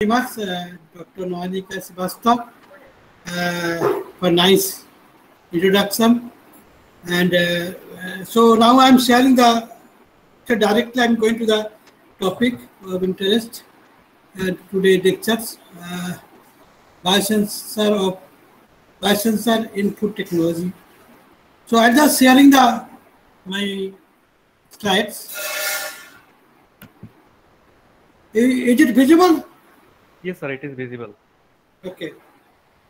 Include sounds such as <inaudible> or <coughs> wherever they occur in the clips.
very much, uh, Dr. Noanika Srivastav, uh, for nice introduction. And uh, so now I'm sharing the, so directly I'm going to the topic of interest and today lectures, uh, biosensor of biosensor input technology. So I'm just sharing the my slides. Is it visible? Yes, sir, it is visible. Okay.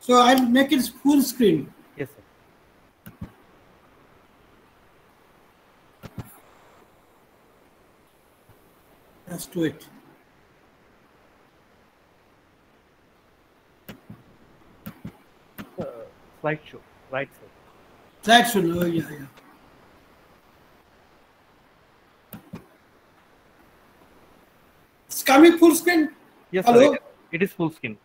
So I'll make it full screen. Yes, sir. Let's do it. Uh, slideshow, right, sir. Slide show. Oh, yeah, yeah. It's coming full screen. Yes, Hello? it, it is full skin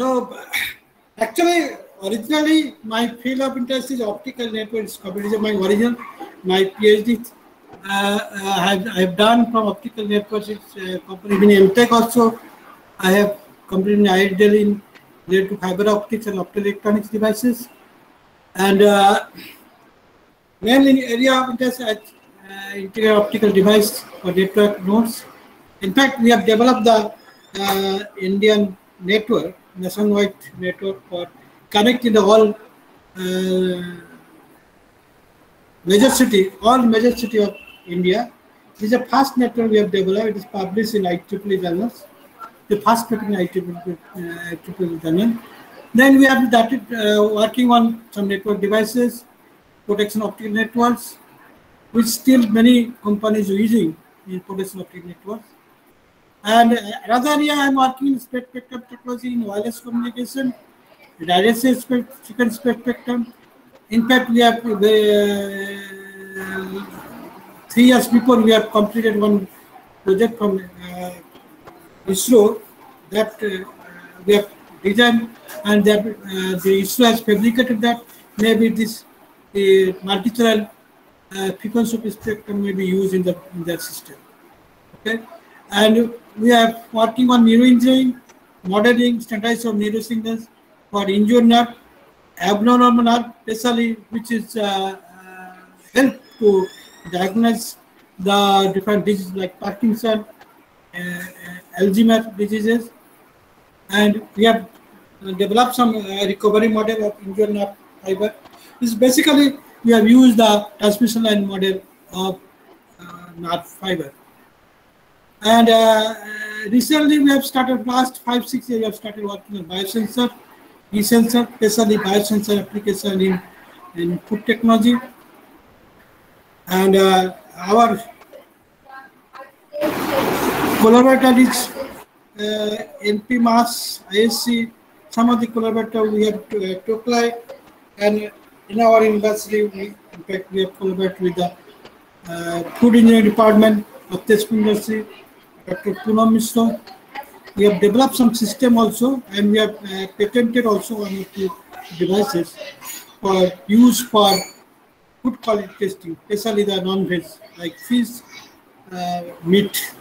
So actually, originally my field of interest is optical networks computation. My original, my PhD, uh, uh, I have, I have done from optical networks. It's uh, company in MTech also. I have completed in IDL in related to fiber optics and optoelectronics devices. And uh, mainly in area of interest at uh, optical device for network nodes. In fact, we have developed the Indian network, nationwide network for connecting the all uh, major city, all major city of India. This is a fast network we have developed. It is published in IEEE journals. The fast paper in IEEE, uh, IEEE journal. Then we have started uh, working on some network devices, protection optical networks, which still many companies are using in protection optical networks. And uh, another area I'm working in spectrum technology in wireless communication, direct spec- second spectrum. In fact, we have uh, three years before we have completed one project from uh, ISRO that uh, we have designed and that uh, the ISRO has fabricated that maybe this the multi-channel uh, frequency of spectrum may be used in the in that system. Okay, and we are working on neuroengineering, modeling, standardization of neurosignals for injured nerve, abnormal nerve, especially which is uh, uh, help to diagnose the different diseases like Parkinson, uh, uh, Alzheimer's diseases, and we have developed some uh, recovery model of injured nerve fiber. This is basically we have used the transmission line model of uh, fiber. And uh, uh, recently we have started, last five, six years, we have started working on biosensor, e-sensor, especially biosensor application in, in food technology. And uh, our collaborators, uh, NP Mass, ISC, some of the collaborators we have to, uh, to apply. And in our university, we, in fact, we have collaborated with the uh, food engineering department of Tezpur University, Dr. Poonam Mishra. We have developed some system also, and we have uh, patented also one or two devices for use for food quality testing, especially the non-veg like fish, uh, meat.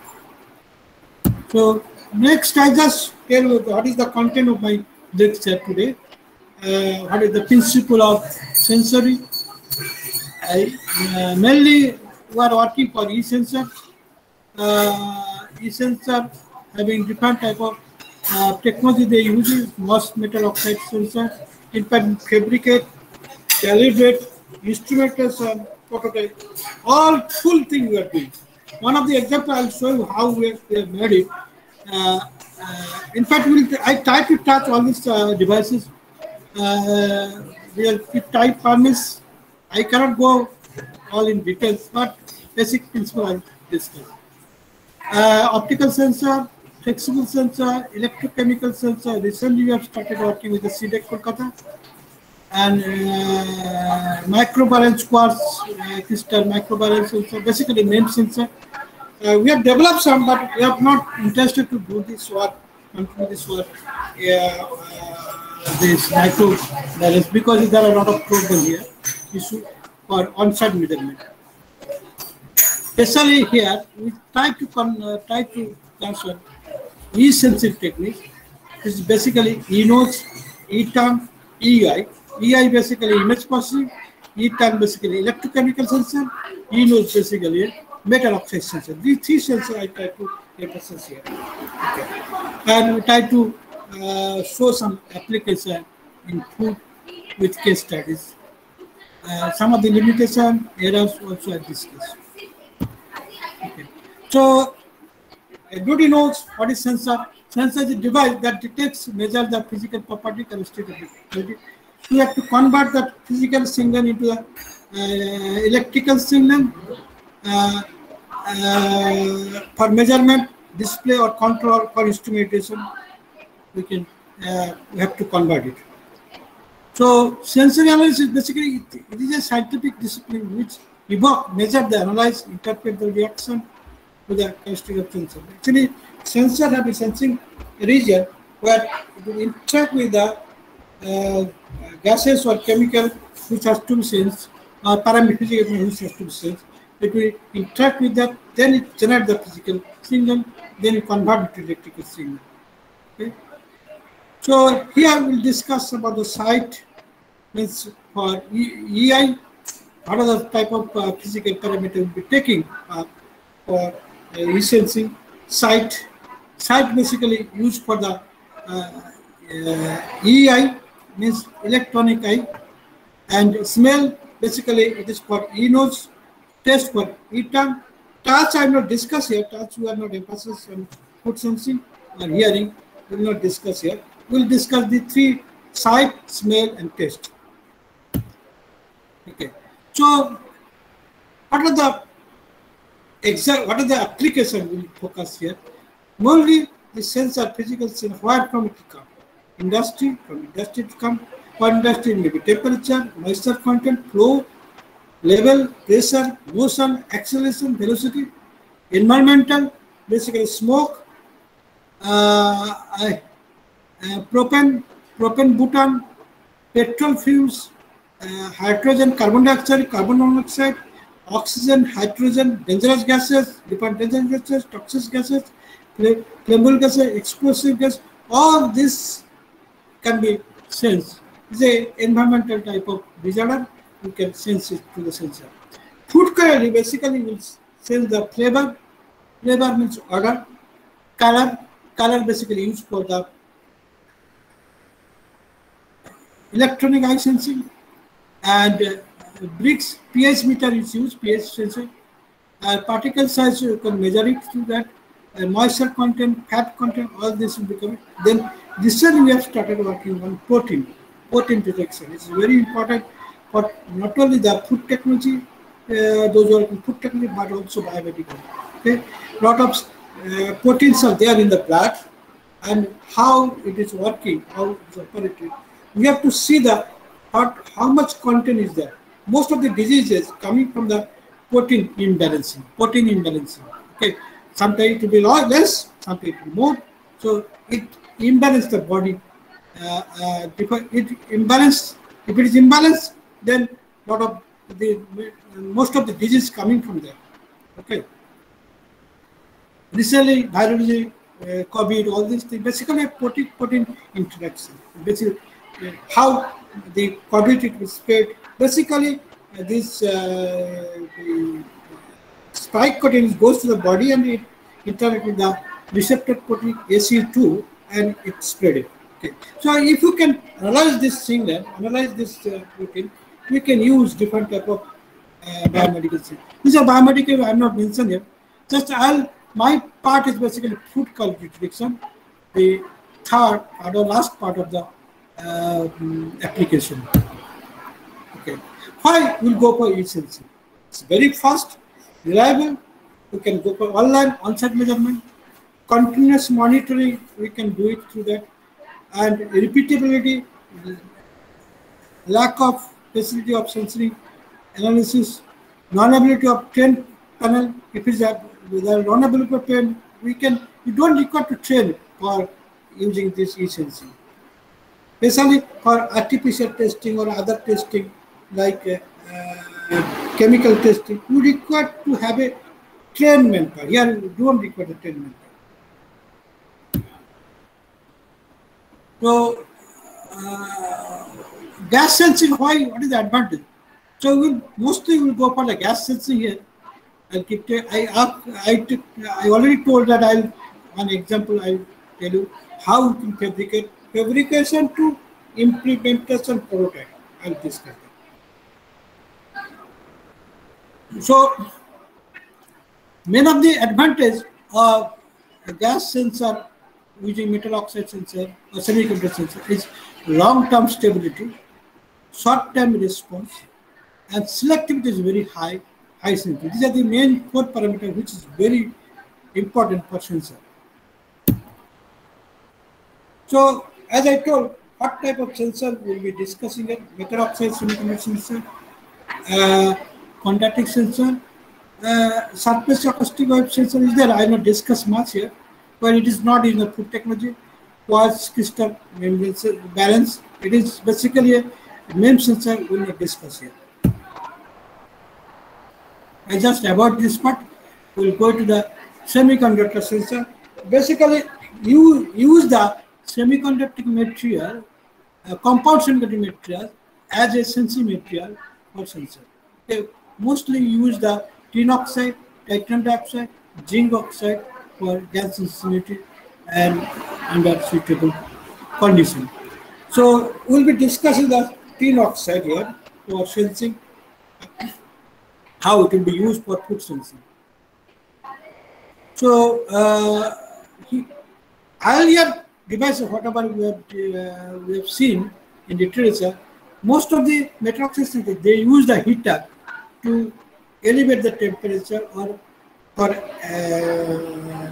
So next, I just tell what is the content of my lecture today. Uh, what is the principle of sensory? I, uh, mainly, we are working for e-sensor. Uh, e-sensor having different type of uh, technology they use most metal oxide sensor. In fact, fabricate, calibrate, instrumentation, prototype, all full thing we are doing. One of the example I'll show you how we have, we have made it. Uh, uh, in fact, we'll, I try to touch all these uh, devices. Are with type harness. I cannot go all in details, but basic principle I'll discuss. Uh, optical sensor, flexible sensor, electrochemical sensor. Recently, we have started working with the C-DAC Kolkata and uh, microbalance quartz uh, crystal microbalance sensor, basically MEMS sensor. Uh, we have developed some, but we are not interested to do this work, continue this work, uh, this micro balance, because there are a lot of problems here issue for on-site measurement. Especially here, we try to uh, try to concern e-sensitive technique. It's basically e-nose, E-tongue, EI. EI basically image processing, E-tongue basically electrochemical sensor, e-nose basically metal oxide sensor. These three sensors I try to emphasize here. Okay. And we try to uh, show some application in food with case studies. Uh, some of the limitation errors also I discussed. Okay. So everybody knows what is sensor. Sensor is a device that detects, measures the physical property and state of the We have to convert the physical signal into a uh, electrical signal uh, uh, for measurement, display or control for instrumentation. We can uh, we have to convert it. So sensory analysis basically it, it is a scientific discipline which evoke, measure the analyze, interpret the reaction to the chemistry of sensor. Actually, sensor have a sensing region where it will interact with the uh, gases or chemical which has to be sensed or parametric which has to be sensed. It will interact with that, then it generate the physical signal, then it convert it to electrical signal. Okay. So here we'll discuss about the site means for EI, what are the type of uh, physical parameter we'll be taking uh, for uh, e-sensing site. Site basically used for the uh, uh, EI means electronic eye and smell basically it is for e-nose, test for e-tongue. Touch I will not discuss here, touch we are not emphasis on food sensing or hearing, we will not discuss here. We will discuss the three sight, smell and taste. Okay. So what are the exact what are the application we will focus here? Mainly the sensor, physical sensor, where from it come? Industry, from industry come. For industry maybe temperature, moisture content, flow, level, pressure, motion, acceleration, velocity. Environmental, basically smoke, uh, propane, propane butane, petrol fuels, uh, hydrogen, carbon dioxide, carbon monoxide, oxygen, hydrogen, dangerous gases, different dangerous gases, toxic gases, flammable gases, explosive gas, all this can be sensed. It's a environmental type of disorder. You can sense it to the sensor. Food coloring basically will sense the flavor. Flavor means odor. Color. Color basically used for the electronic eye sensing and uh, Brix pH meter is used pH sensor uh, particle size you can measure it through that. Uh, moisture content fat content all this will become then this year we have started working on protein protein detection. It's very important for not only the food technology uh, those are in food technology but also biomedical. Okay? Lot of uh, proteins are there in the blood and how it is working how it is operated we have to see the how, how much content is there. Most of the diseases coming from the protein imbalancing, protein imbalancing. Okay, sometimes it will be less, sometimes it will be more. So it imbalance the body. Uh, uh, it imbalance. If it is imbalanced, then lot of the most of the disease coming from there. Okay. Recently, virology, uh, COVID, all these things, basically protein protein interaction. Basically, how the COVID is spread. Basically, uh, this uh, spike protein goes to the body and it interact with the receptor protein ACE2 and it spread it. Okay. So if you can analyze this thing then, analyze this uh, protein, we can use different type of uh, biomedical things. These are biomedical, I'm not mentioning here. Just I'll, my part is basically food quality detection. The third or the last part of the Um, application. Okay. Why we'll go for e-sensing? It's very fast, reliable. We can go for online on-site measurement, continuous monitoring. We can do it through that, and repeatability, lack of facility of sensory analysis, non-ability of train panel. If it's a non-ability of train, we can. You don't require to train for using this e-sensing especially for artificial testing or other testing like uh, uh, chemical testing, you require to have a trained manpower. Here you don't require the trained manpower. So uh, gas sensing, why? What is the advantage? So we'll mostly we'll go for the gas sensing here. I'll keep I I took, I already told that I'll one example I'll tell you how you can fabricate fabrication to implementation prototype. I'll discuss that. So main of the advantage of a gas sensor using metal oxide sensor or semiconductor sensor is long-term stability, short-term response, and selectivity is very high, high sensitivity. These are the main four parameters which is very important for sensor. So as I told, what type of sensor we'll be discussing it, metal oxide semiconductor sensor, uh, conductive sensor, uh, surface acoustic wave sensor is there. I will not discuss much here, but it is not in the food technology. Quartz crystal balance. It is basically a MEM sensor we will not discuss here. I just about this part. We'll go to the semiconductor sensor. Basically, you use the semiconductor material, uh, compound semiconductor material as a sensing material for sensor. They mostly use the tin oxide, titanium dioxide, zinc oxide for gas sensitivity and under suitable condition. So we'll be discussing the tin oxide here for sensing, how it will be used for food sensing. So uh, he, earlier devices, whatever we have, uh, we have seen in literature, most of the metal oxide sensors, they use the heater to elevate the temperature or or uh,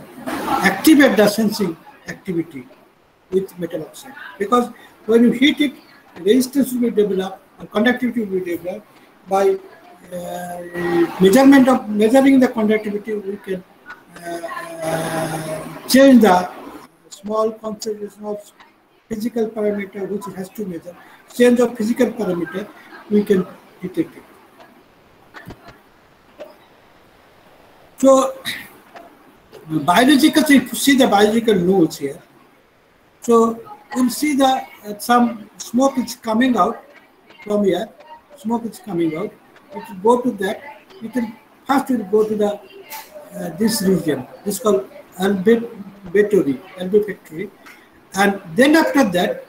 activate the sensing activity with metal oxide. Because when you heat it, resistance will be developed or conductivity will be developed by uh, measurement of measuring the conductivity we can uh, uh, change the small concentration of physical parameter which it has to measure. Change of physical parameter we can detect it. So biological, if you see the biological nodes here, so you'll see that uh, some smoke is coming out from here, smoke is coming out. It will go to that, it will first will go to the uh, this region, this called albatory, albifactory, and then after that,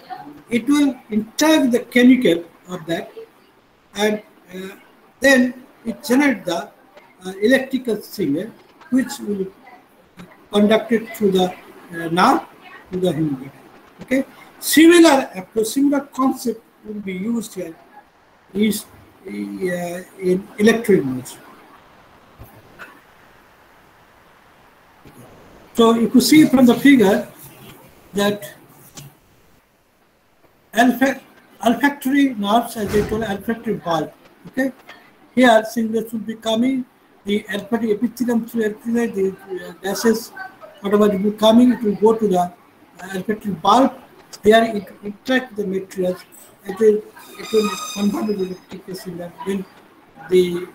it will interact the chemical of that, and uh, then it generates the uh, electrical signal which will conduct it through the uh, nerve to the human body. Okay, similar approach, similar concept will be used here is uh, in electric motion. So you see from the figure that olfactory nerves, as I told, olfactory bulb. Okay, here signals will be coming the alphatic epithelium through epithelium, the uh, gases, whatever will be coming, it will go to the olfactory bulb. There it interact the materials. It will, it will convert to electric acid. Then the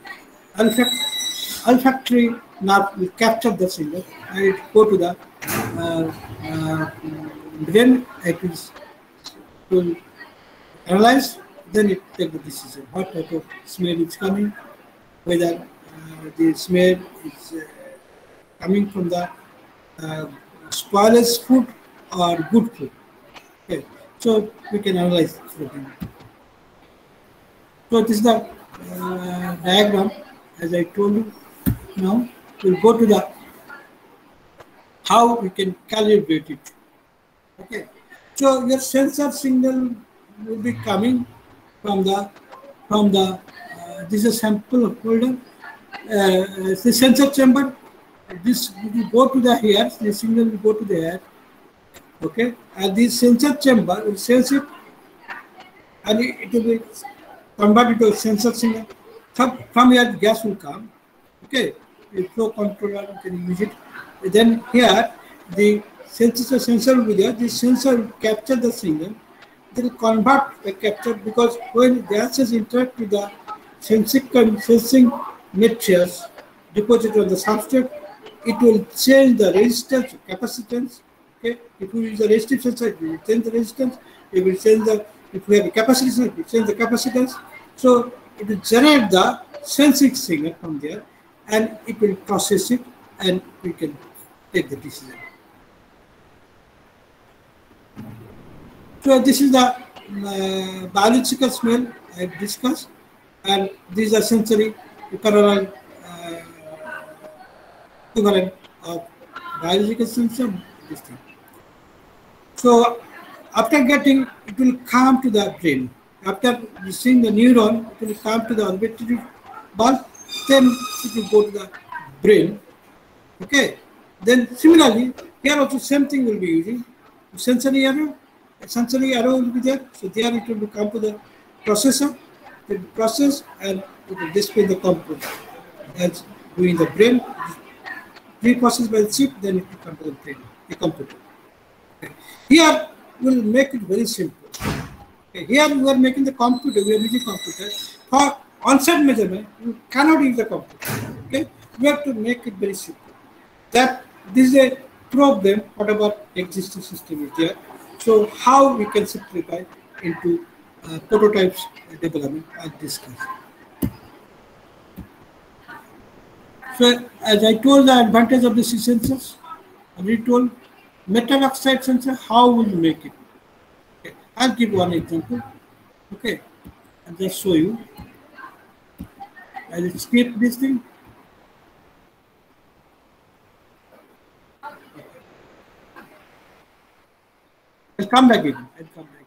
olfactory nerve will capture the signal and it go to the uh, uh, brain. It will, will analyze. Then it take the decision. What type of smell is coming, whether the smell is uh, coming from the uh, spoilers food or good food. Okay, so we can analyze it. So this is the uh, diagram as I told you. Now we'll go to the how we can calibrate it. Okay, so your sensor signal will be coming from the from the uh, this is sample folder uh, the sensor chamber, this will go to the hair, the signal will go to the air. Okay, and this sensor chamber will sense it and it, will be converted to a sensor signal. From, from here, gas will come. Okay, flow controller you can use it. Then here, the sensor sensor will be there. The sensor will capture the signal. Will convert the capture because when gases interact with the sensing, sensing materials, deposited on the substrate. It will change the resistance, capacitance. Okay, if we use the resistive sensor, it will change the resistance. It will change the if we have a capacitance, it will change the capacitance. So it will generate the sensing signal from there, and it will process it, and we can take the decision. So this is the uh, biological smell I discussed, and these are sensory parallel uh, equivalent of biological sensor. This thing. So after getting, it will come to the brain. After seeing the neuron, it will come to the auditory bulb, then if you go to the brain. Okay. Then similarly, here also same thing will be using sensory arrow sensory arrow will be there. So there it will come to the processor, the process and it will display the computer. As doing the brain, pre-processed by the chip, then it will come to the brain, the computer. Okay. Here we'll make it very simple. Okay. Here we are making the computer, we are using computer. For on-site measurement, you cannot use the computer. Okay, we have to make it very simple. That this is a problem, whatever existing system is there. So how we can simplify into uh, prototypes development as discussed. So as I told the advantage of the sensors, I told metal oxide sensor, how will you make it? Okay. I'll give one example. Okay, I'll just show you. I'll skip this thing. I'll come back again. I'll come back.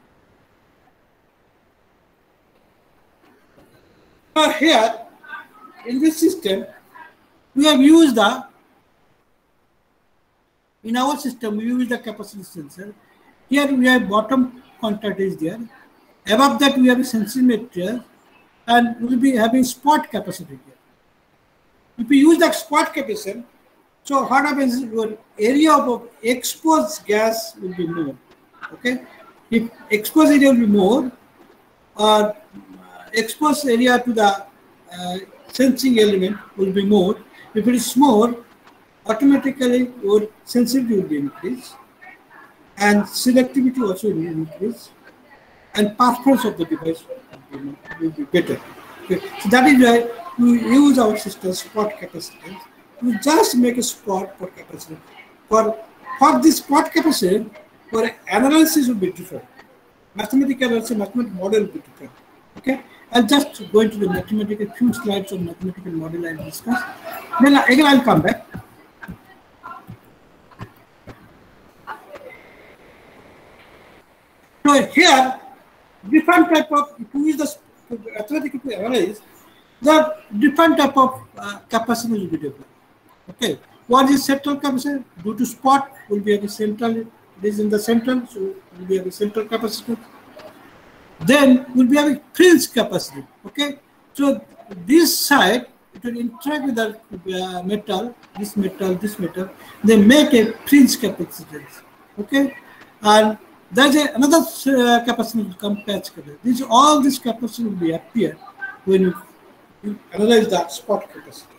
So uh, here, in this system, we have used the, in our system, we use the capacity sensor. Here we have bottom contact is there. Above that we have a sensorimeter and we'll be having spot capacity here. If we use that spot capacity, so what happens is your area of exposed gas will be more. Okay, if exposed area will be more, or uh, exposed area to the uh, sensing element will be more. If it is more, automatically your sensitivity will be increased, and selectivity also will increase, and performance of the device will be better. Okay. So that is why we use our system spot capacitance. We just make a spot for capacitance. For for this spot capacitance, for analysis will be different. Mathematical analysis, mathematical model will be different. Okay, I'll just go into the mathematical few slides of mathematical model I'll discuss. Then again I'll come back. So here, different type of you use the arithmetic to analyze, the different type of uh, capacity will be developed. Okay, what is central capacity? Due to spot will be at the central it is in the central, so we'll be having central capacity. Then we'll be having fringe capacity. Okay, so this side it will interact with the uh, metal, this metal, this metal. They make a fringe capacitance. Okay, and there's another uh, capacity will come patch capacity. All this capacity will be appear when you, analyze the spot capacity.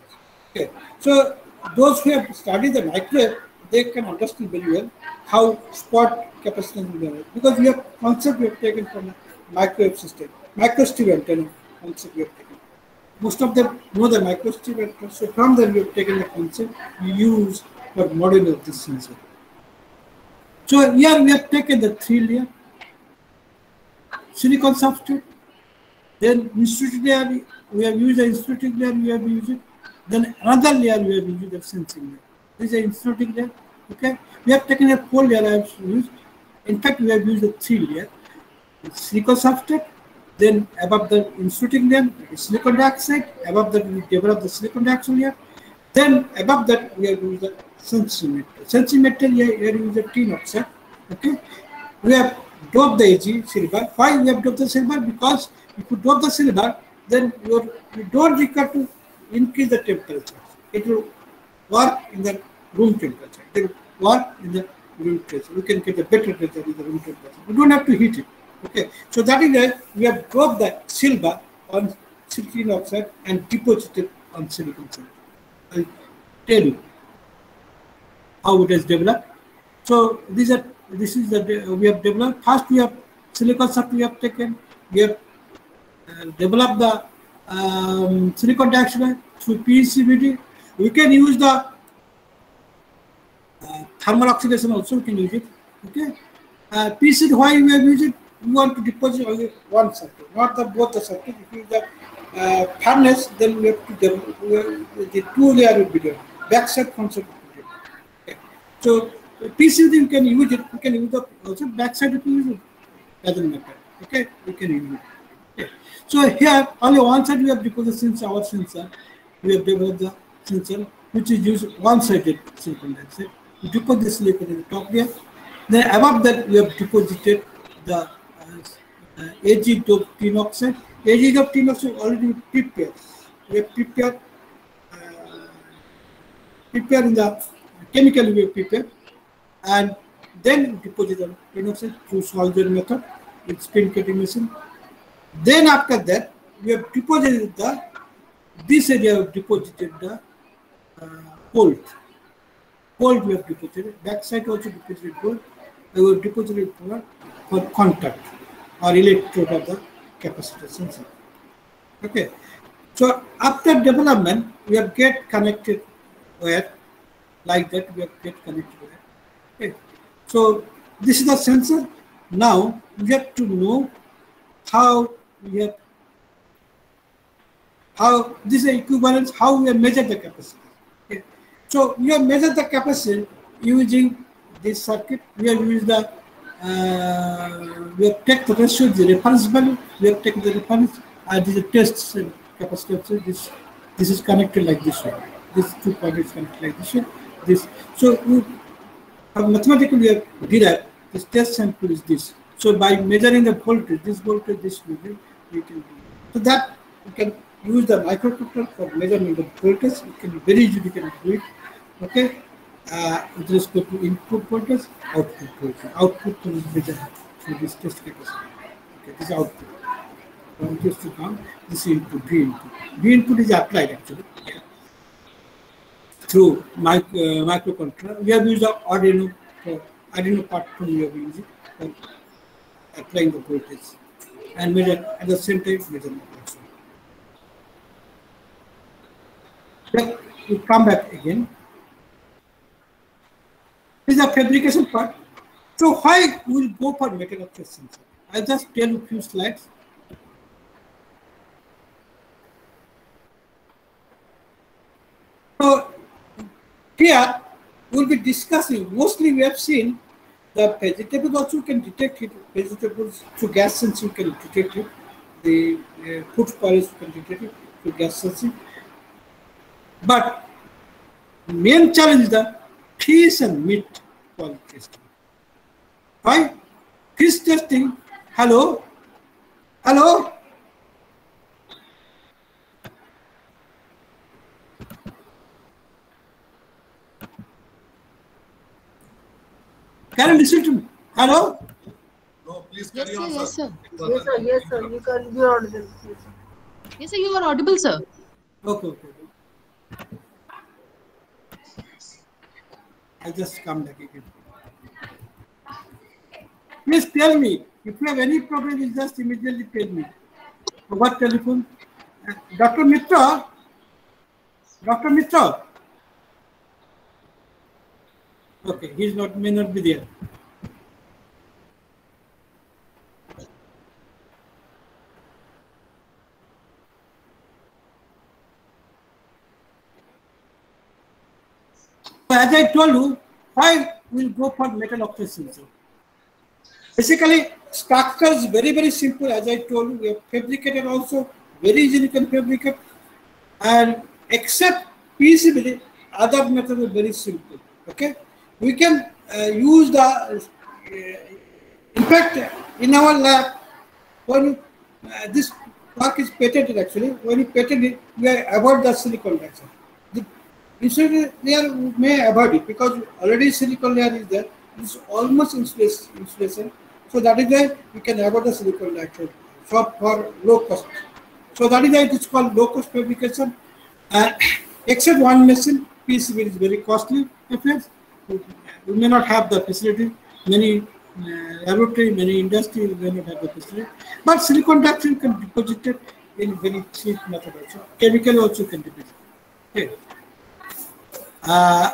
Okay, so those who have studied the microwave, they can understand very well how spot capacitance will be because we have concept we have taken from microwave system, microstrip antenna concept we have taken. Most of them know the microstrip antenna, so from them we have taken the concept we use for modeling of this sensor. So here we have taken the three layer, silicon substrate, then instituted layer, we have used the instituted layer, we have used then another layer we have used the sensing layer. This is the instituted layer, okay? We have taken a four layer I have used. In fact, we have used the three layer. Silicon substrate, then above the inserting layer, silicon dioxide, above that we develop the silicon dioxide layer. Then above that we have used the sensing metal. Sensing here, here use a tin oxide. Okay. We have doped the Ag silver. Why we have doped the silver? Because if you dope the silver, then you you don't require to increase the temperature. It will work in the room temperature. It will or in the room temperature. We can get a better temperature in the room temperature. We don't have to heat it. Okay, so that is why we have dropped the silver on silicon oxide and deposited on silicon silver. I'll tell you how it is developed. So these are this is the we have developed. First, we have silicon substrate we have taken. We have uh, developed the um, silicon dioxide through PECVD. We can use the uh, thermal oxidation also. We can use it. Okay. Uh, why we have used it? We want to deposit only one circuit, not the both the circuit. If you use the uh, furnace, then we have to develop, we have, the two layer will be there. Backside, front side. will be there. Okay. So PCD you can use it. You can use the also backside you can use it. Doesn't matter. Okay, you can use it. So here only one side we have deposited sensor, our sensor. We have developed the sensor which is used one-sided silicon dioxide. We deposit the silicon in the top layer. Then above that we have deposited the uh, uh, AG doped tin oxide. AG doped tin oxide already prepared. We have prepared uh, prepare in the chemical we prepare and then deposit the tin oxide through solder method with spin coating machine. Then after that we have deposited the this area we deposited the uh, gold. We have deposited. Back side also deposited gold. We have deposited for, for contact or electrode of the capacitor sensor. Okay. So after development, we have get connected wire like that. We get connected wire. Okay. So this is the sensor. Now we have to know how we have how this is equivalence. How we have measured the capacity. Okay. So we have measured the capacity using this circuit. We have used the uh, we have taken the ratio, the reference value. We have taken the reference and this is a test cell capacitor. This this is connected like this way. This two point is connected like this way. This so we have mathematically we have derived this test sample is this. So by measuring the voltage, this voltage, this voltage, we can do. So that we can use the microcontroller for measurement the voltage. It can very easily can do it. Okay. Uh, with respect to input voltage, output voltage. Output be measured through this test capacity. Okay, this output. From this to come, this input, V input. V input is applied actually through mic, uh, microcontroller. We have used the Arduino for Arduino part two. We have used it for applying the voltage and measure at the same time measurement also. Then we come back again. This is the fabrication part. So why will go for metal oxide sensor? I'll just tell you a few slides. So here we'll be discussing, mostly we have seen the vegetables also can detect it, vegetables through gas sensing can detect it, the uh, food spoilage can detect it through gas sensing. But main challenge is the fish and meat quality testing. Why? Fish testing, hello, hello, can you listen to me? Hello? No, please Yes, carry sir. on, Yes, sir. Yes, sir. Yes, sir. You can be audible. Yes, sir. Yes, sir. You are audible, sir. Okay, okay. I just come back again. Please tell me if you have any problem. You just immediately tell me. What telephone? Uh, Dr. Mitra. Dr. Mitra. Okay, he's not may not be there. As I told you, why we'll go for metal oxide sensor? Basically, structure is very, very simple. As I told you, we have fabricated also, very easily can fabricate. And except PCB, other method is very simple. Okay, we can uh, use the. Uh, in fact, in our lab, when uh, this work is patented actually, when you patent it, we avoid the silicon dioxide. The insulation layer may avoid it because already silicon layer is there. It's almost insulation. So that is why we can avoid the silicon dioxide for, for low cost. So that is why it is called low cost fabrication. Uh, <coughs> except one machine, PCB is very costly. Affairs. We may not have the facility. Many uh, laboratory, many industry may not have the facility. But silicon dioxide can be it in very cheap method also. Chemical also can be deposit. Okay. Uh,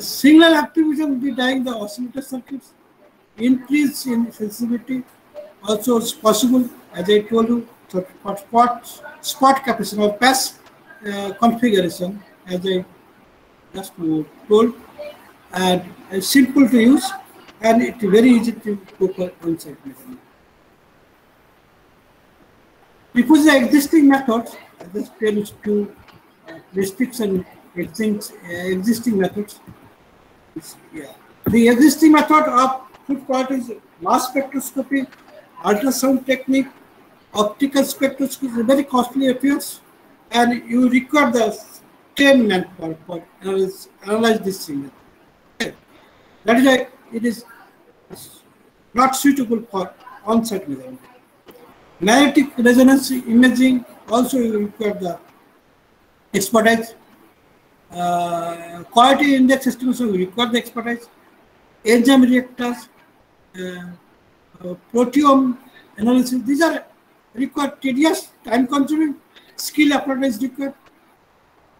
signal activism be dying the oscillator circuits, increase in sensitivity also is possible as I told you for spot spot capacity or pass uh, configuration as I just told and simple to use and it's very easy to go for on-site measurement. Because the existing methods, I just few uh, restriction existing, uh, existing methods. Is, yeah. The existing method of food quality is mass spectroscopy, ultrasound technique, optical spectroscopy very costly affairs, and you require the 10 manpower for analyze, analyze this signal. That is why it is not suitable for on-site measurement. Magnetic resonance imaging also require the expertise. Uh, quality index estimation will require the expertise. Enzyme reactors, uh, uh, proteome analysis, these are required tedious, time consuming, skill apparatus required,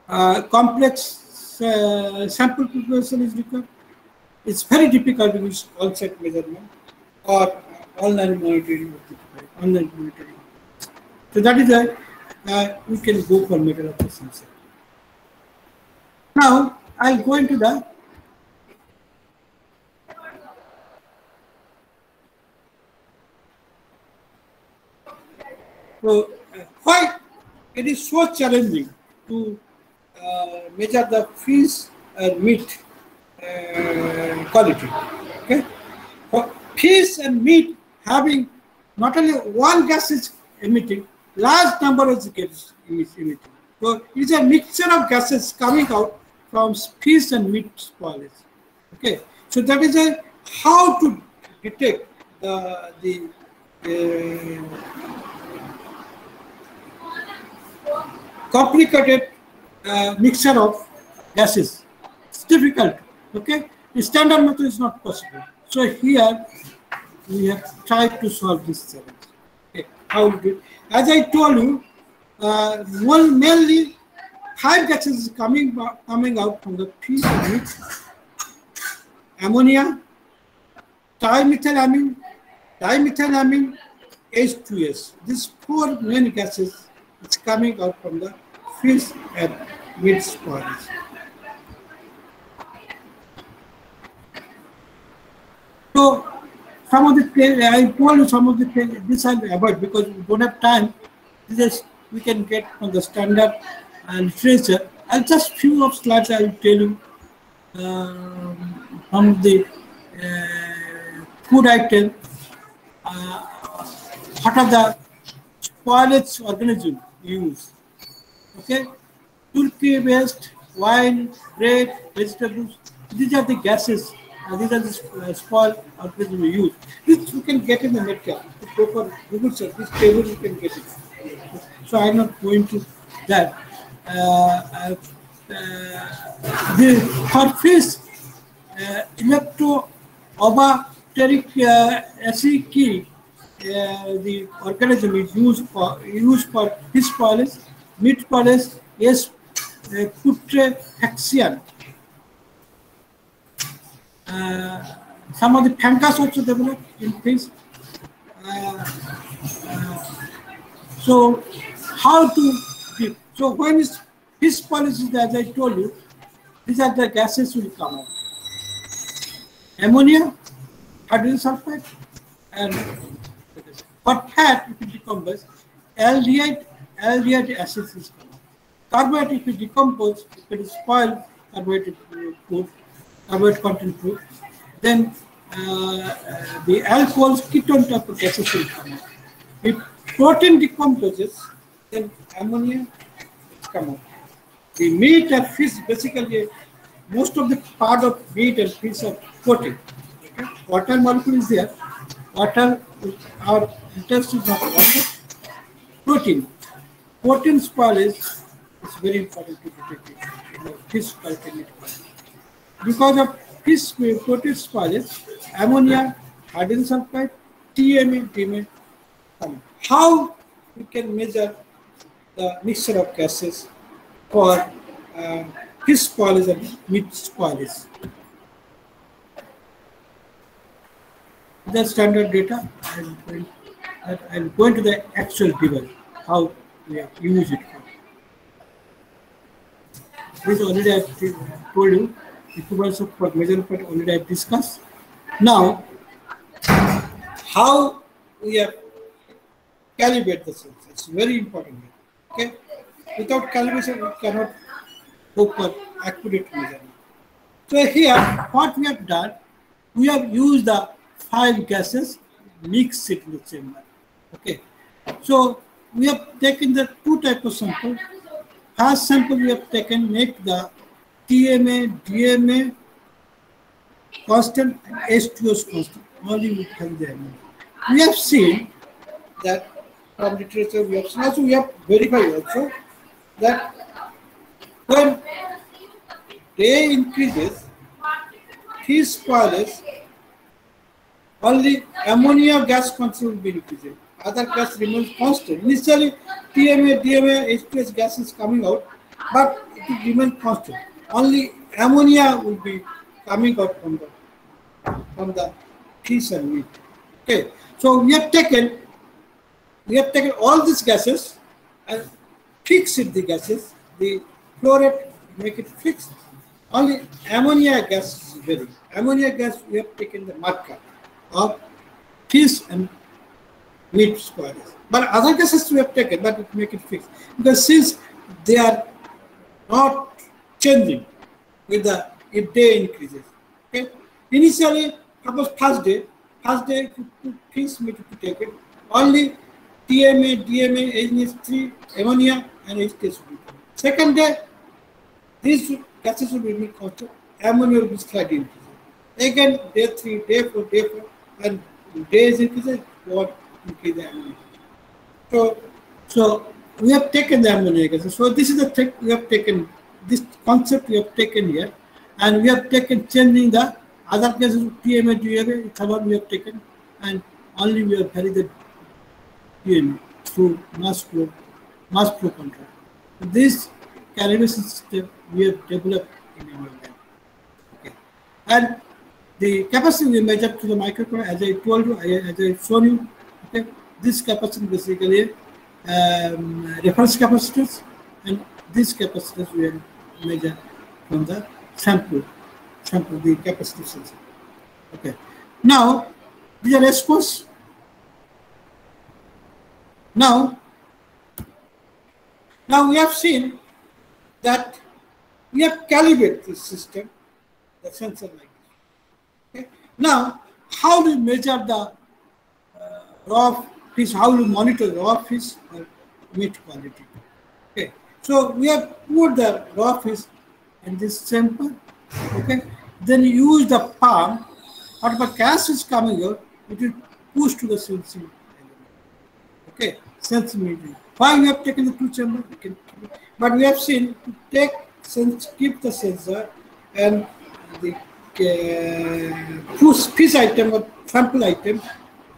uh, complex uh, sample preparation is required. It's very difficult to use all set measurement or online monitoring of the online monitoring. So that is why uh, we can go for metal of the. Now I'll go into the So uh, why it is so challenging to uh, measure the fish and meat uh, quality? Okay, for fish and meat having not only one gas is emitting, large number of gases is emitting. So it's a mixture of gases coming out from fish and meat spoilage. Okay, so that is a how to detect the the uh, complicated uh, mixture of gases. It's difficult. Okay, the standard method is not possible. So here we have tried to solve this challenge. Okay, how do? As I told you, uh, one mainly five gases coming coming out from the fish meat. Ammonia, dimethylamine, dimethylamine, H2S. These four main gases is coming out from the fish and meat spoilage. So some of the I told you some of the things this I'll avoid because we don't have time. This is we can get from the standard and literature. I'll just few of slides I'll tell you um, from the uh, food item. Uh, what are the spoilage organism use? Okay, turkey based wine, bread, vegetables. These are the gases uh, these are the uh, small organisms we use. This you can get in the netcap. Go for Google search. This table you can get it. So I'm not going to that. Uh, uh, the fish, uh, electro obacteric uh, key, uh, the organism is used for used for fish polish, meat polish, yes, uh, putrefaciens. Uh, some of the pancas also develop in fish. Uh, uh, so how to? So when is fish policies, as I told you, these are the gases will come out. Ammonia, hydrogen sulfide, and for fat, if it decomposes, aldehyde, aldehyde acids is out. Carbohydrate, if it decomposes, if it is spoiled, carbohydrate carbohydrate content food, then uh, the alcohols ketone type of gases will come out. If protein decomposes, then ammonia come out. The meat and fish basically most of the part of meat and fish are protein. Okay? Water molecule is there. Water, our interest is not water. Protein. Protein spoilage, is very important to detect it. You know, fish quality. Because of protein spoilage, ammonia, hydrogen sulfide, TMA, DMA. How we can measure the mixture of gases for uh, fish spoilage and meat spoilage? The standard data, I'm going, I'm going to the actual device, how we use it. This already I told you, equivalence of measurement already I discussed. Now, how we have calibrate the sensor. It's very important. Okay, without calibration, we cannot go for accurate measurement. So here, what we have done, we have used the five gases, mix it in the chamber. Okay, so we have taken the two type of sample. First sample we have taken make the TMA, DMA constant and H2S constant. Only we can the. We have seen that from literature we have seen also we have verified also that when day increases, his spoilage, only ammonia gas constant will be increasing. Other gas remains constant. Initially, TMA, DMA, H2S gas is coming out, but it will remain constant. Only ammonia will be coming out from the from the fish and meat. Okay, so we have taken we have taken all these gases and fixed the gases. The fluoride make it fixed. Only ammonia gas is very. Ammonia gas we have taken the marker of fish and meat spoilage. But other gases we have taken, but it make it fixed. Because since they are not changing with the if day increases. Okay. Initially, suppose first day, first day fish meat to take it, only TMA, DMA, NH3, ammonia, and H2S will be. Second day, these gases will be constant, ammonia will be slightly increasing. Again, day three, day four, day four, and days increases, what increase the ammonia. So, so we have taken the ammonia gases. So this is the thing we have taken, this concept we have taken here, and we have taken changing the other gases TMA, DMA, one we have taken, and only we have carried the DMA through mass flow, mass flow control. This calibration system we have developed in our lab. Okay. And the capacity we measure to the microcontroller, as I told you, as I shown you, okay, this capacity basically um, reference capacitors, and this capacitors we have measure from the sample, sample the capacity sensor. Okay. Now, these are response. Now, now we have seen that we have calibrated this system, the sensor like this. Okay. Now, how do we measure the uh, raw fish? How do we monitor raw fish or meat quality? So we have put the raw fish in this sample. Okay. Then use the palm. Whatever gas is coming out, it will push to the sensing. Okay. Medium. Why we have taken the two chamber? But we have seen to take sense, keep the sensor and the uh, piece item or sample item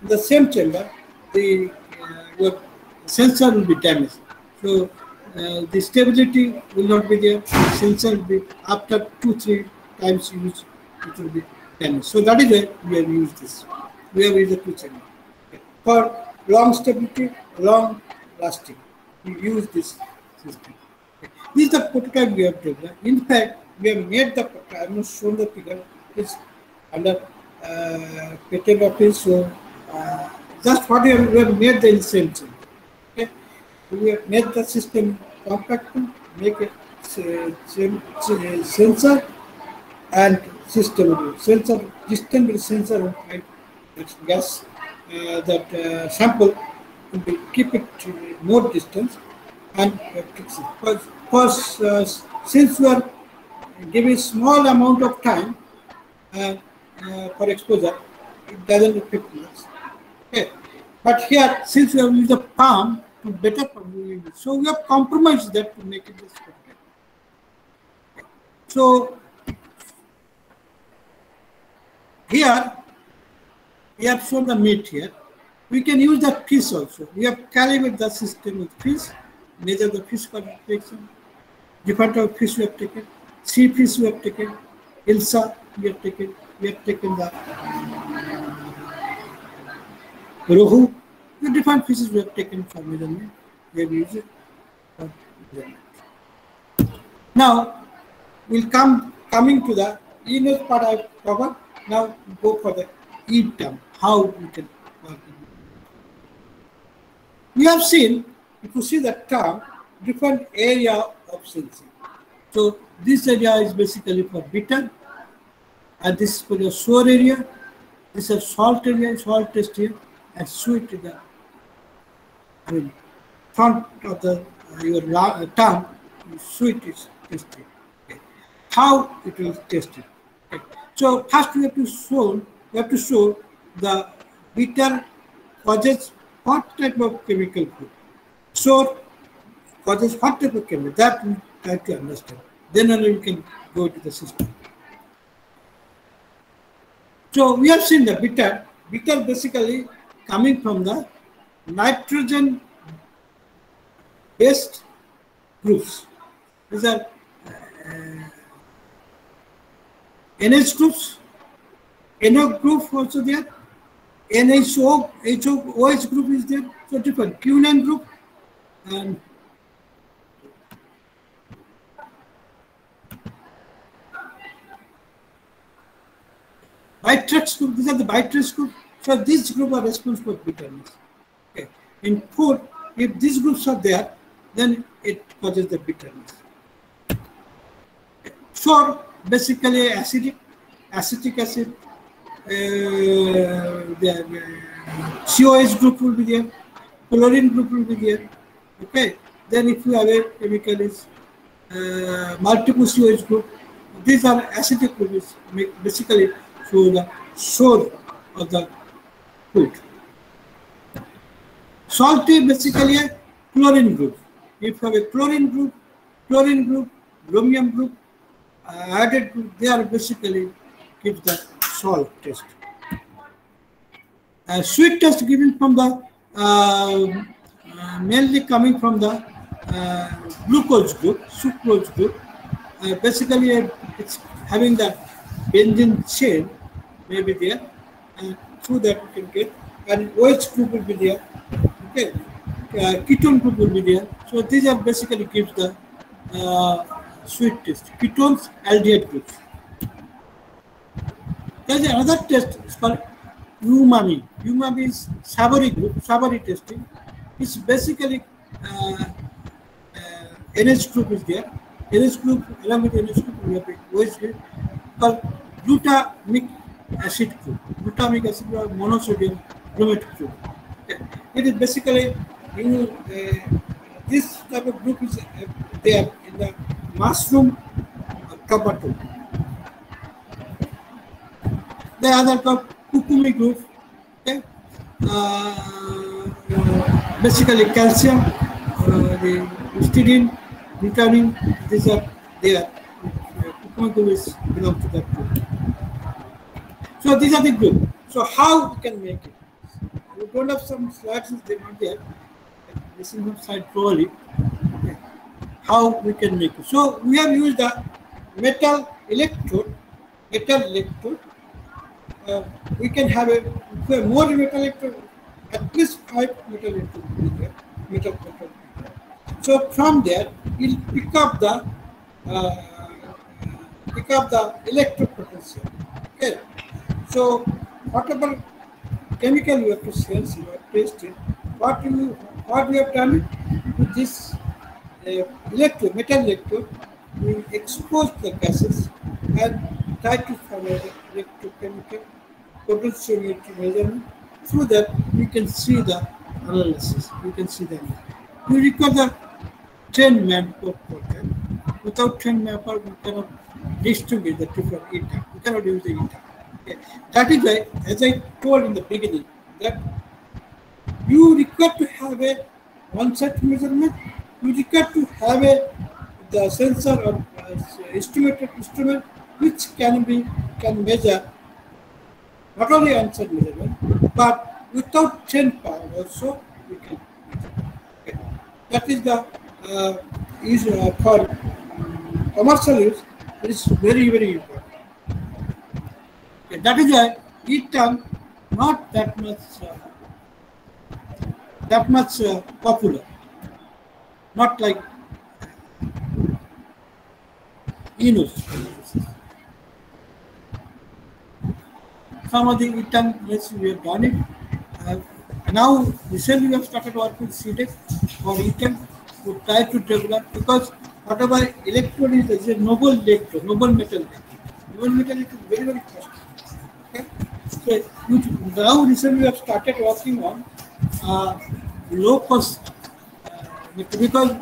in the same chamber, the uh, your sensor will be damaged. So uh, the stability will not be there. The sensor will be after two three times use it will be damaged. So that is why we have used this. We have used the two okay. for long stability, long lasting. We use this system. This is the prototype we have developed. In fact, we have made the I have not shown the figure. It's under uh, patent office. So uh, just what we have, we have made the incentive. We have made the system compact, make it uh, sensor and system sensor distant sensor and gas uh, that uh, sample be keep it more distance and fix it. Because, uh, since we are giving small amount of time uh, uh, for exposure, it doesn't affect much. Okay. But here, since we have used the palm, to better. So we have compromised that to make it this perfect. So here we have shown the meat here. We can use the fish also. We have calibrated the system with fish, measure the fish concentration, different type of fish we have taken, sea fish we have taken, Hilsa we have taken, we have taken the rohu, the different pieces we have taken for measurement. We have used it. Now we'll come coming to the inner part I covered. Now go for the E term, how we can work. We have seen, if you see the term, different area of sensing. So this area is basically for bitter, and this is for your sour area. This is a salt area, salt test here, and sweet area. Mean, front of the uh, your uh, tongue, sweet is tested. How it will tested. So first we have to show we have to show the bitter causes what type of chemical group. So causes what type of chemical that we try to understand. Then only we can go to the system. So we have seen the bitter. Bitter basically coming from the nitrogen based groups. These are uh, NH groups, NO group also there, NHO, HO, OH group is there, so different quinine group and Bitrex group, these are the Bitrex group. So these group are responsible for bitterness. In food, if these groups are there, then it causes the bitterness. So basically acidic, acetic acid, uh, the uh, COH group will be there, chlorine group will be there. Okay. Then if you have a chemical is uh, multiple COH group, these are acidic groups, basically show the sour of the food. Salty basically a chlorine group. If you have a chlorine group, chlorine group, bromium group, uh, added group, they are basically give the salt test. Uh, sweet test given from the uh, uh, mainly coming from the uh, glucose group, sucrose group. Uh, basically, uh, it's having the benzene chain maybe there, and through that we can get, and OH group will be there. Ketone group will be there. So these are basically gives the uh, sweet test. Ketones, aldehyde groups. There's another test called umami. Umami is savory group, savory testing. It's basically uh, uh, NH group is there. NH group, along with NH group, we have called glutamic acid group. Glutamic acid or monosodium glutamate group. It is basically uh, this type of group is uh, there in the mushroom tomato. The other called kokumi group. Okay. Uh, basically calcium, uh, the histidine, vitamin, these are there. Kokumi group is belong to that group. So these are the group. So how we can make it? Don't have some slides, they not there. This is not slide probably. Okay. How we can make it? So we have used the metal electrode, metal electrode. Uh, we can have a, more metal electrode, at least five metal electrode metal electrode. So from there, we'll pick up the uh, pick up the electric potential. Okay. So whatever chemical you have to sense, you have tasted, what you what we have done with this uh, electrode, metal electrode, we expose the gases and try to follow the electrochemical potentiometer measurement. Through that, we can see the analysis. We can see the. We require the trained manpower for. Without trained manpower, we cannot distinguish the different ETA. We cannot use the ETA. That is why, as I told in the beginning, that you require to have a one set measurement, you require to have a the sensor or uh, estimated instrument which can be can measure not only on-set measurement but without chain power also we can. Okay. That is the uh, is uh, for commercial use. It is very very important. That is why it term not that much uh, that much uh, popular. Not like e-nose. Some of the E-tongue, yes, we have done it. Uh, now, recently we have started working with C-DAC for E-tongue to try to develop because whatever electrode is, is a noble electrode, noble metal. Noble metal is very, very? Which now recently we have started working on uh, low cost uh, because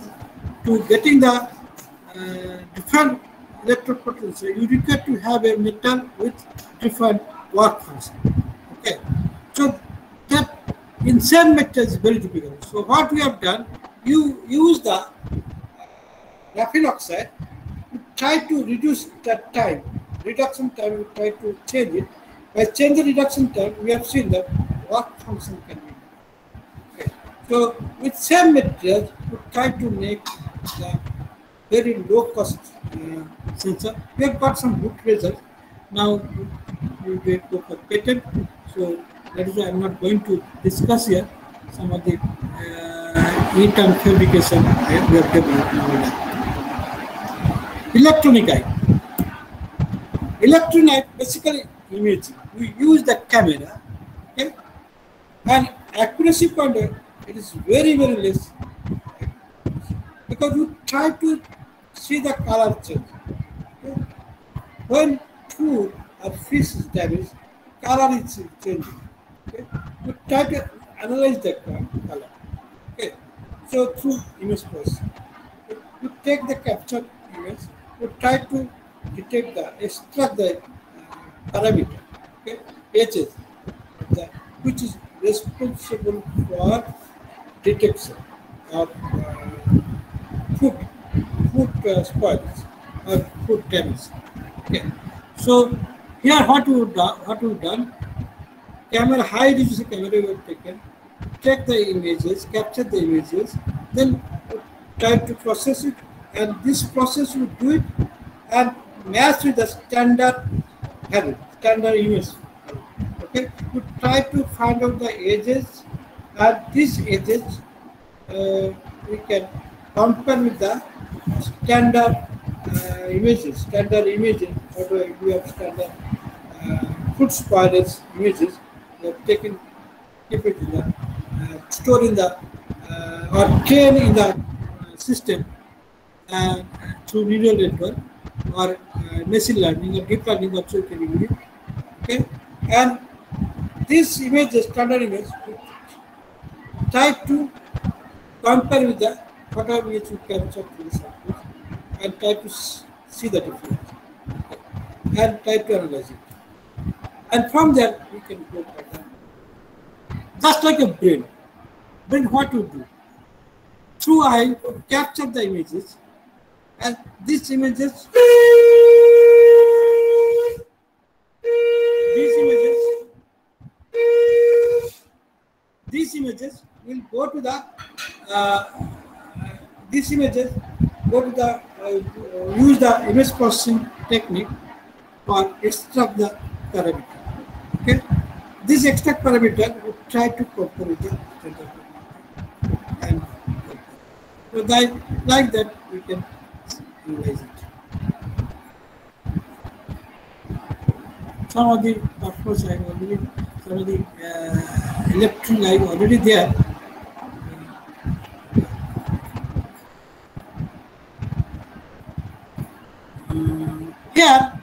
to getting the uh, different electrode potential, you require to have a metal with different work function. Okay, so that in same metal is very difficult. So what we have done, you use the graphene oxide try to reduce that time, reduction time, we try to change it. By changing the reduction time, we have seen that work function can be Okay. So with same materials, we try to make the very low cost uh, sensor. We have got some good results. Now we will go for patent. So that is why I'm not going to discuss here some of the uh, in-term fabrication we have developed now. Electronic eye. Electronic basically imaging. We use the camera, okay, and accuracy point it is very very less because you try to see the color change. Okay? When food or fish is damaged, color is changing. Okay? You try to analyze the color. Okay. So through image processing, okay? you take the captured image, you try to detect the extract the uh, parameter, okay, the, which is responsible for detection of uh, food food uh, spoils or food damage. Okay. So here what we done, what done, camera high resolution camera we have taken, take the images, capture the images, then try to process it, and this process we do it and match with the standard standard image. Okay, we try to find out the edges, and these edges uh, we can compare with the standard uh, images, standard images, whatever we have standard uh, food spoilers images, we have taken, keep it in the, uh, store in the, uh, or train in the uh, system uh, through neural network or uh, machine learning or deep learning also can be used. And this image, the standard image, try to compare with the whatever which you capture from the samples and try to see the difference and try to analyze it. And from there, we can go. Just like a brain. Brain, what you do? Through eye, capture the images, and these images, these images, these images will go to the uh, these images go to the uh, use the image processing technique for extract the parameter. Okay, this extract parameter we try to compare the and so that, like that we can analyze it. Some of the, course, I already some of the uh, electron I already there. Mm, Here,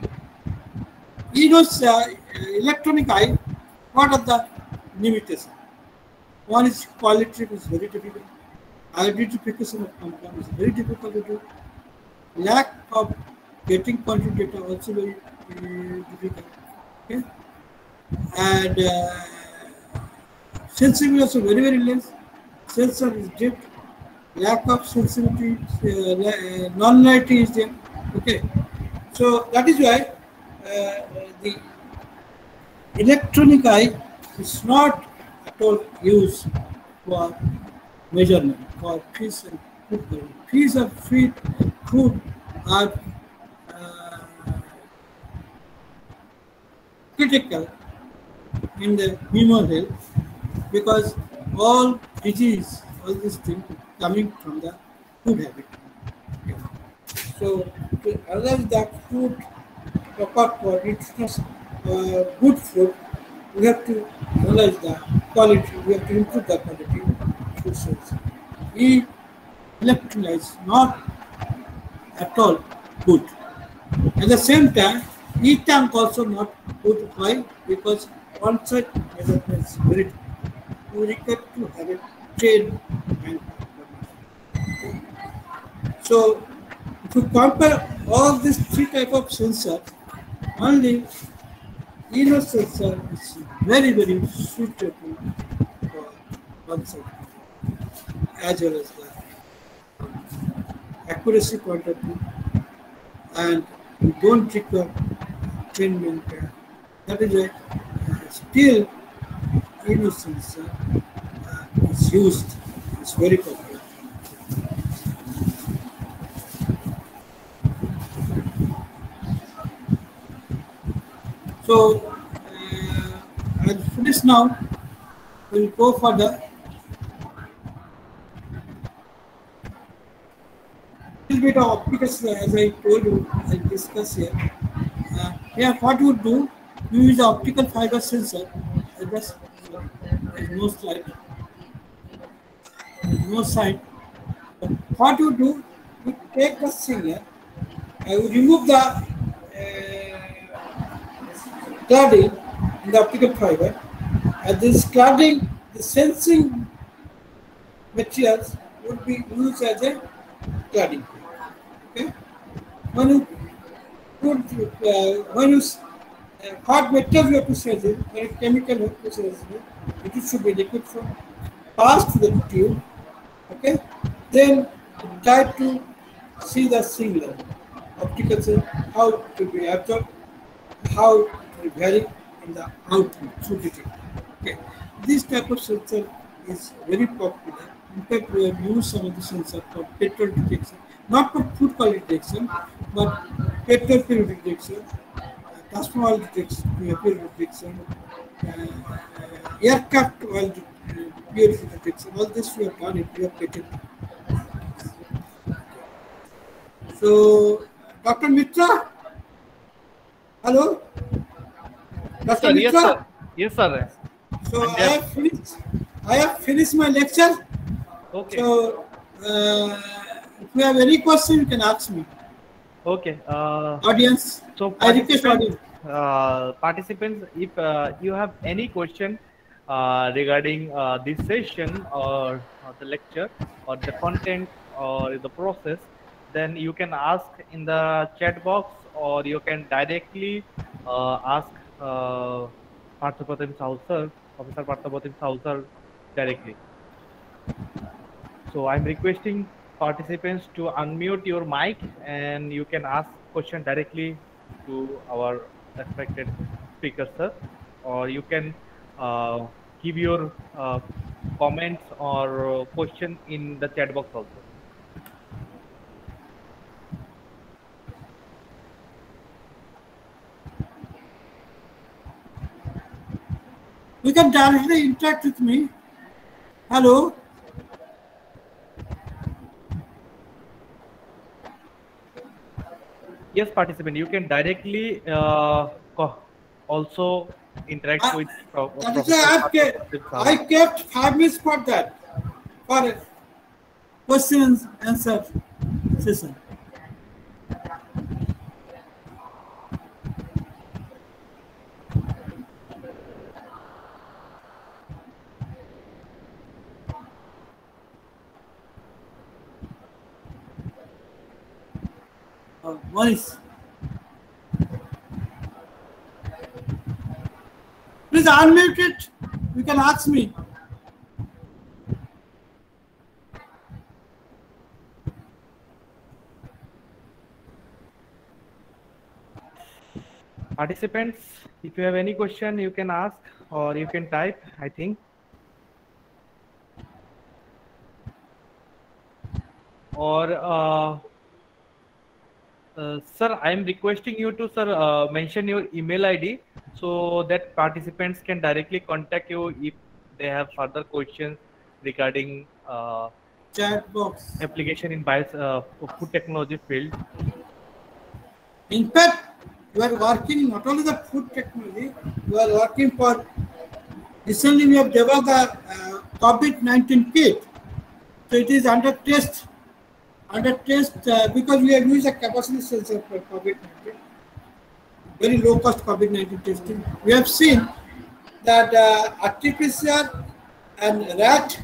Enos uh, electronic eye, what are the limitations? One is quality is very difficult. Identification of compound is very difficult to do. Lack of getting quantity data also very uh, difficult. Okay? And uh, sensitivity also very very less. Sensor is drift lack of sensitivity, uh, uh, non-linearity is there. Okay, so that is why uh, the electronic eye is not at all used for measurement for fish and food. Fish and feed food are uh, critical in the human health because all disease, all these things coming from the food habit. So to analyze that food proper nutritious, uh, good food, we have to analyze the quality, we have to improve the quality of food source. E electrolytes not at all good. At the same time, E tank also not good. Why? Because on-site measurement is very. You require to have a trained and so if you compare all these three type of sensors, only inner sensor is very very suitable for on-site as well as the accuracy point of view and you don't require uh, That is why uh, still inner sensor uh, is used. It's very popular. So, uh, I'll finish now. We'll go further. little bit of optics, uh, as I told you, I'll discuss here. Here, what you do, you use the optical fiber sensor. I just, there's no slide. There's no sign. What you do, you take the singer, I you remove the uh, cladding in the optical fiber, and this cladding, the sensing materials would be used as a cladding. Okay? When you uh, when you uh, hot material you have to sense it, when chemical you have to sense it, it should be liquid from pass to the tube. Okay? Then try to see the signal, optical sense, how will be absorbed, how will vary in the output through. Okay. This type of sensor is very popular. In fact, we have used some of the sensor for petrol detection, not for food quality detection, but petrol purity detection, uh, transformer oil detection, uh, purity detection, uh, aircraft oil uh, purity detection. All this we have done it, we have patented. So, Dr. Mitra, hello? Dr. Sir, yes, sir. Yes, sir. So I have finished. I have finished my lecture. Okay. So uh, if you have any question, you can ask me, Okay. Uh, audience. so I request audience. uh, participants, if uh, you have any question uh, regarding uh, this session or, or the lecture or the content or the process, then you can ask in the chat box or you can directly uh, ask uh, Partha Pratim Sahu sir, Professor Partha Pratim Sahu sir directly. So I'm requesting participants to unmute your mic and you can ask question directly to our respected speaker, sir, or you can uh, give your uh, comments or question in the chat box also. You can directly interact with me. Hello. Yes, participant, you can directly uh, also interact I- with Pro- That is Professor I've kept, I kept five minutes for that, for questions answer session. Uh, one is Please unmute it. You can ask me. Participants, if you have any question, you can ask or you can type, I think. Or uh, uh, sir, I am requesting you to, sir, uh, mention your email ID so that participants can directly contact you if they have further questions regarding uh, Chat box. application in bio, uh, food technology field. In fact, you are working not only the food technology, you are working for recently we have developed the uh, COVID-19 kit. So it is under test, under test uh, because we have used a capacity sensor for COVID-19, very low cost COVID-19 testing. We have seen that uh, and RAT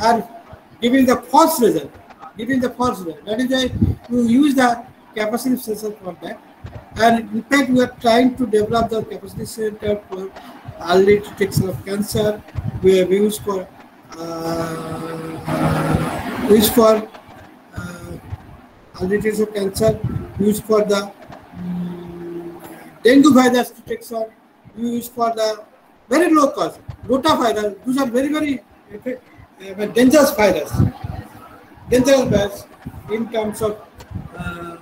are giving the false result, giving the false result. That is why you use the capacity sensor for that. And in fact, we are trying to develop the capacity center for early detection of cancer. We have used for uh, used for detection of cancer, used for the um, dengue virus detection, used for the very low cost rotavirus. Those are very very uh, dangerous virus. Dangerous virus in terms of uh,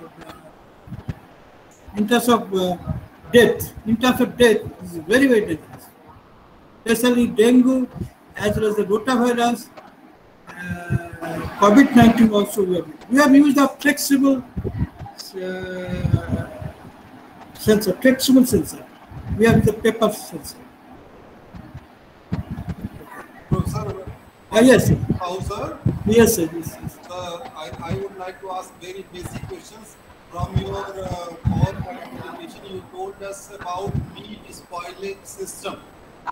in terms of uh, death, in terms of death, is very, very dangerous. Especially dengue, as well as the rotavirus, uh, COVID-19 also we have. We have used a flexible uh, sensor, flexible sensor. We have the paper sensor. Ah, yes, sir. how, sir? Yes, sir. Yes, yes. Uh, I, I would like to ask very basic questions. From your uh, PowerPoint presentation, you told us about meat spoilage system.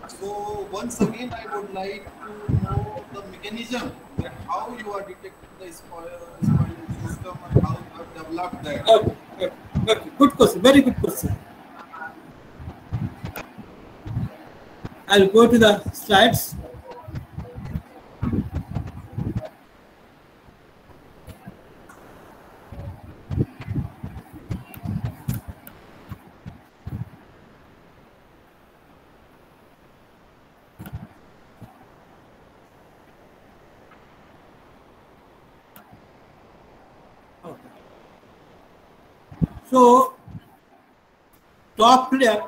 So once again, I would like to know the mechanism that how you are detecting the spoil, spoilage system and how you have developed that. Okay, okay, okay. Good question. Very good question. I'll go to the slides. So, top layer.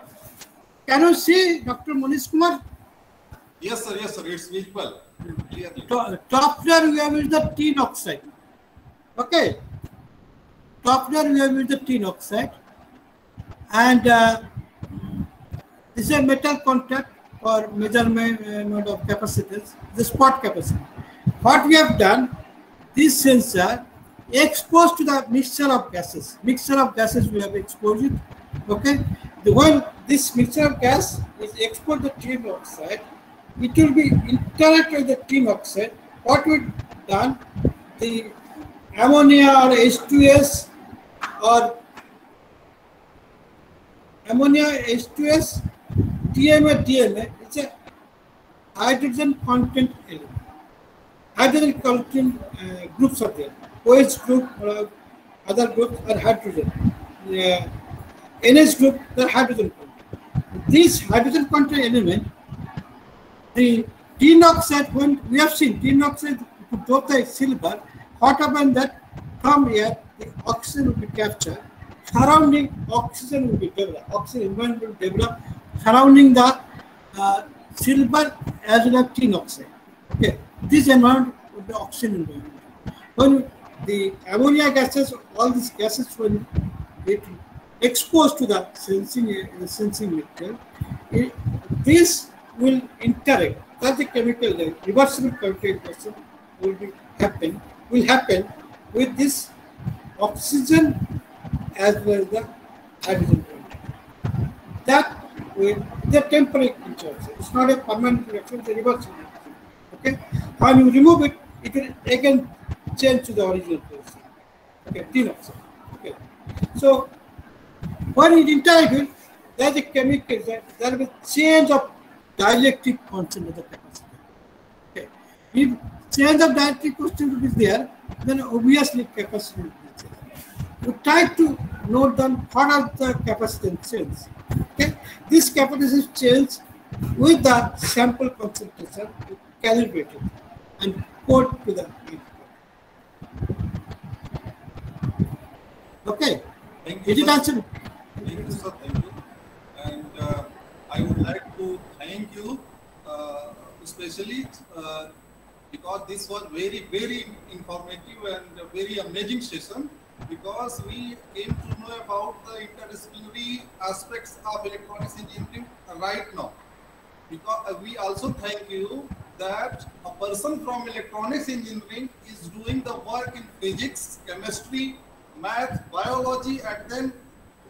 Can you see Dr. Manish Kumar? Yes, sir. Yes, sir. It's visible clearly. To- top layer we have is the tin oxide. Okay. Top layer we have used the tin oxide. And uh, this is a metal contact for measurement uh, of capacitance, the spot capacity. What we have done, this sensor exposed to the mixture of gases. Mixture of gases we have exposed it. Okay. The when this mixture of gas is exposed to tin oxide, it will be interact with the tin oxide. What we done, the ammonia or H2S or ammonia H2S, TMA, DMA, it's a hydrogen content element. Hydrogen content uh, groups are there. OH group or other groups are hydrogen. Uh, NH group, they're hydrogen content. This hydrogen content element the tin oxide, when we have seen tin oxide to the silver, what happened that from here the oxygen will be captured, surrounding oxygen will be developed, oxygen environment will develop surrounding the uh, silver as well as tin oxide. Okay, this environment will be oxygen environment. When the ammonia gases, all these gases when it exposed to the sensing uh, sensing material, it, this will interact. That's the chemical uh, reversible chemical reaction will be happen will happen with this oxygen as well as the hydrogen. That will the temporary reaction. It's not a permanent reaction. It's a reversible reaction. Okay. When you remove it, it will again change to the original place. Okay, oxide. Okay. So when it interacts, there's a chemical, there there will change of dielectric constant of the capacitor. Okay. If change of dielectric constant is there, then obviously capacity will be changed. we try to note down what are the capacitance change. Okay, this capacitance change with the sample concentration calibrated and put to the Okay, Thank you, it sir. answer? Thank you, sir. Thank you. And uh, I would like to thank you, uh, especially uh, because this was very, very informative and very amazing session. Because we came to know about the interdisciplinary aspects of electronics engineering right now. Because uh, we also thank you that a person from electronics engineering is doing the work in physics, chemistry, math, biology, and then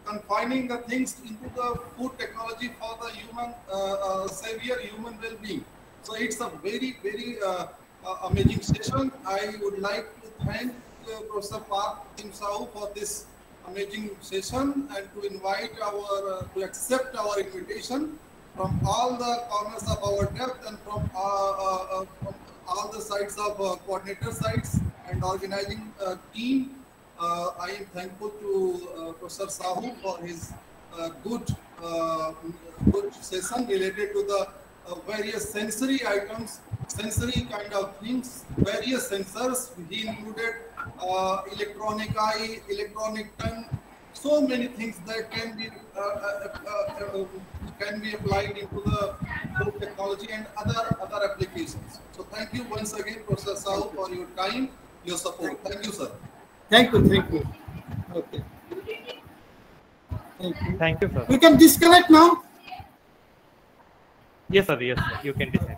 confining the things into the food technology for the human uh, uh, savior, human well-being. So it's a very, very uh, uh, amazing session. I would like to thank uh, Professor Park Tim Sahu for this amazing session and to invite our, uh, to accept our invitation from all the corners of our depth and from, from all the sides of coordinator sites and organizing team. Uh, I am thankful to uh, Professor Sahu for his uh, good, good session related to the various sensory items, sensory kind of things, various sensors. He included electronic eye, electronic tongue, so many things that can be uh, uh, uh, uh, can be applied into the technology and other other applications. So thank you once again, Professor Sahu, for your time, your support. Thank you, sir. Thank you, thank you. Okay. Thank you. Thank you, sir. We can disconnect now. Yes, sir. Yes, sir. You can decide.